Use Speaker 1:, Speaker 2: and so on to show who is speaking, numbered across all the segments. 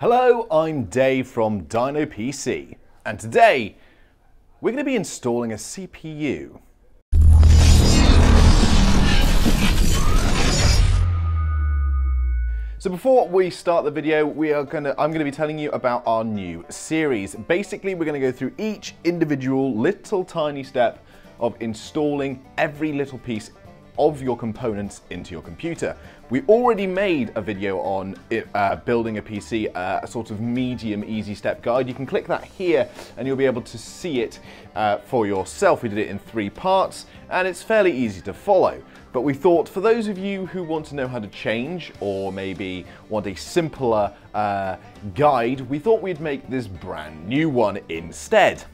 Speaker 1: Hello, I'm Dave from Dino PC, and today we're going to be installing a CPU. So before we start the video, we are gonna, I'm gonna be telling you about our new series. Basically, we're gonna go through each individual little tiny step of installing every little piece of your components into your computer. We already made a video on it, uh, building a PC, uh, a sort of medium easy step guide. You can click that here and you'll be able to see it uh, for yourself. We did it in three parts and it's fairly easy to follow. But we thought for those of you who want to know how to change or maybe want a simpler uh, guide, we thought we'd make this brand new one instead.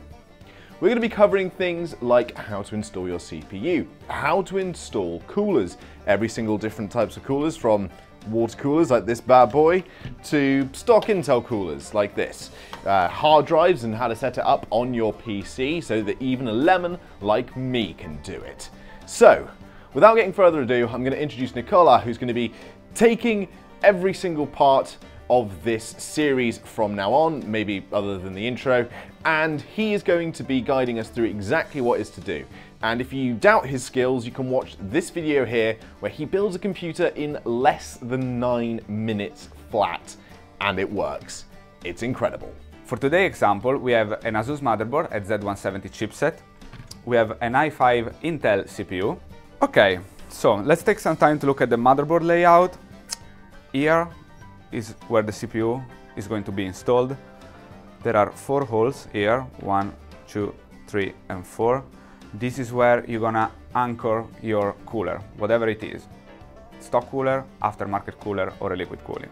Speaker 1: We're going to be covering things like how to install your CPU, how to install coolers, every single different types of coolers from water coolers like this bad boy to stock Intel coolers like this, uh, hard drives and how to set it up on your PC so that even a lemon like me can do it. So, without getting further ado, I'm going to introduce Nicola who's going to be taking every single part of this series from now on, maybe other than the intro, and he is going to be guiding us through exactly what is to do. And if you doubt his skills, you can watch this video here where he builds a computer in less than nine minutes flat, and it works. It's incredible.
Speaker 2: For today's example, we have an ASUS motherboard at Z170 chipset. We have an i5 Intel CPU. Okay, so let's take some time to look at the motherboard layout. Here is where the CPU is going to be installed. There are four holes here, one, two, three, and four. This is where you're gonna anchor your cooler, whatever it is. Stock cooler, aftermarket cooler, or a liquid cooling.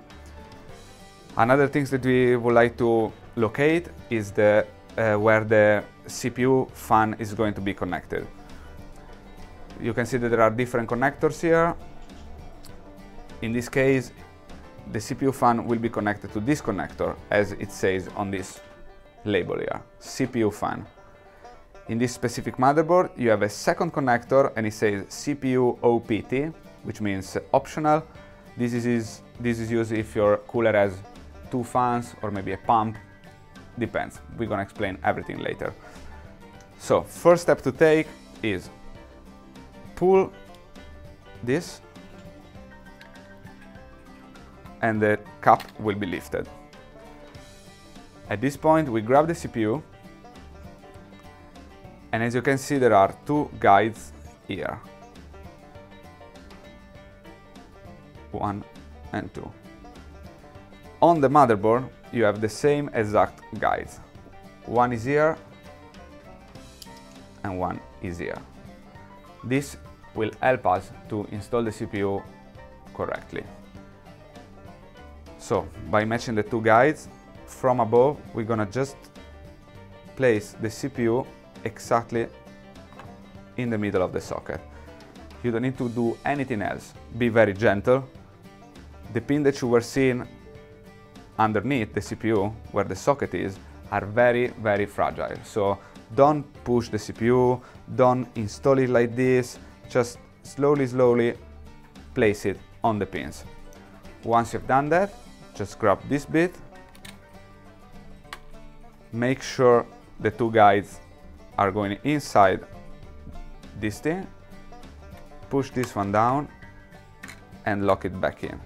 Speaker 2: Another things that we would like to locate is the uh, where the CPU fan is going to be connected. You can see that there are different connectors here. In this case, the CPU fan will be connected to this connector as it says on this label here, CPU fan. In this specific motherboard, you have a second connector and it says CPU OPT, which means optional. This is, this is used if your cooler has two fans or maybe a pump, depends. We're gonna explain everything later. So, first step to take is pull this and the cap will be lifted. At this point we grab the CPU and as you can see there are two guides here. One and two. On the motherboard you have the same exact guides. One is here and one is here. This will help us to install the CPU correctly. So by matching the two guides from above, we're gonna just place the CPU exactly in the middle of the socket. You don't need to do anything else. Be very gentle. The pin that you were seeing underneath the CPU, where the socket is, are very, very fragile. So don't push the CPU, don't install it like this, just slowly, slowly place it on the pins. Once you've done that, just grab this bit. Make sure the two guides are going inside this thing. Push this one down and lock it back in.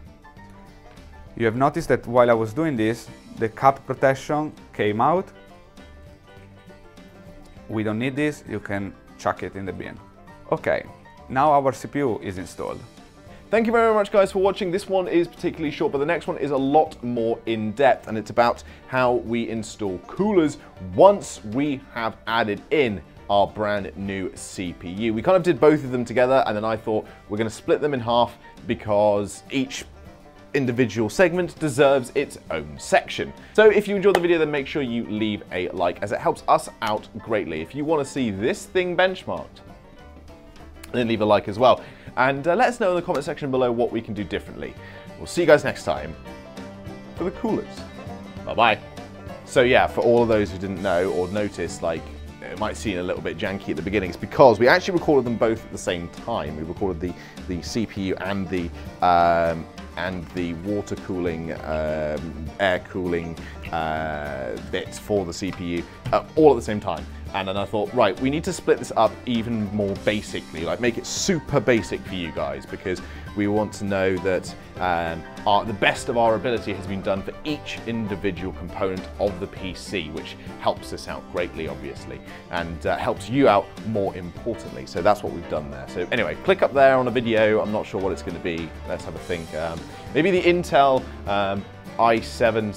Speaker 2: You have noticed that while I was doing this the cap protection came out. We don't need this. You can chuck it in the bin. Okay now our CPU is installed
Speaker 1: Thank you very much guys for watching. This one is particularly short, but the next one is a lot more in-depth and it's about how we install coolers once we have added in our brand new CPU. We kind of did both of them together and then I thought we're gonna split them in half because each individual segment deserves its own section. So if you enjoyed the video, then make sure you leave a like as it helps us out greatly. If you wanna see this thing benchmarked, then leave a like as well. And uh, let us know in the comment section below what we can do differently. We'll see you guys next time for the coolers. Bye-bye. So yeah, for all of those who didn't know or notice, like, it might seem a little bit janky at the beginning. It's because we actually recorded them both at the same time. We recorded the, the CPU and the um, and the water cooling, um, air cooling uh, bits for the CPU uh, all at the same time. And then I thought, right, we need to split this up even more basically, like make it super basic for you guys because we want to know that um, our, the best of our ability has been done for each individual component of the PC, which helps us out greatly, obviously, and uh, helps you out more importantly. So that's what we've done there. So anyway, click up there on a video. I'm not sure what it's going to be. Let's have a think. Um, maybe the Intel um, i7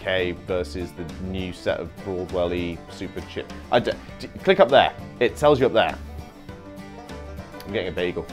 Speaker 1: 6700K versus the new set of Broadwell E super chip. click up there. It tells you up there. I'm getting a bagel.